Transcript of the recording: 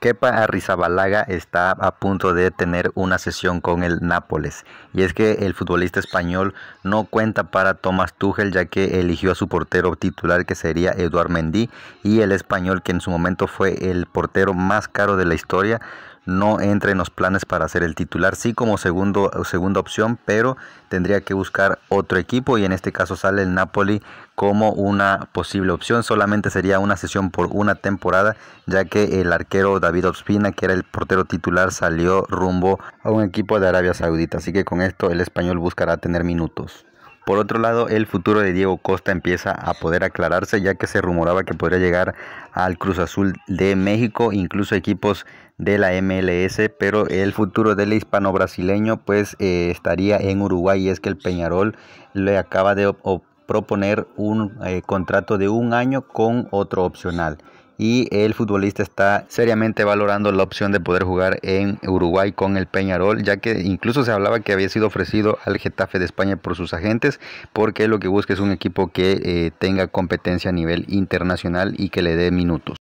Kepa Arrizabalaga está a punto de tener una sesión con el Nápoles. Y es que el futbolista español no cuenta para Thomas Tuchel ya que eligió a su portero titular que sería Eduard Mendy y el español que en su momento fue el portero más caro de la historia no entra en los planes para ser el titular, sí como segundo, segunda opción, pero tendría que buscar otro equipo y en este caso sale el Napoli como una posible opción. Solamente sería una sesión por una temporada, ya que el arquero David Ospina, que era el portero titular, salió rumbo a un equipo de Arabia Saudita. Así que con esto el español buscará tener minutos. Por otro lado, el futuro de Diego Costa empieza a poder aclararse ya que se rumoraba que podría llegar al Cruz Azul de México, incluso equipos de la MLS, pero el futuro del hispano brasileño pues eh, estaría en Uruguay y es que el Peñarol le acaba de proponer un eh, contrato de un año con otro opcional y el futbolista está seriamente valorando la opción de poder jugar en Uruguay con el Peñarol, ya que incluso se hablaba que había sido ofrecido al Getafe de España por sus agentes, porque lo que busca es un equipo que eh, tenga competencia a nivel internacional y que le dé minutos.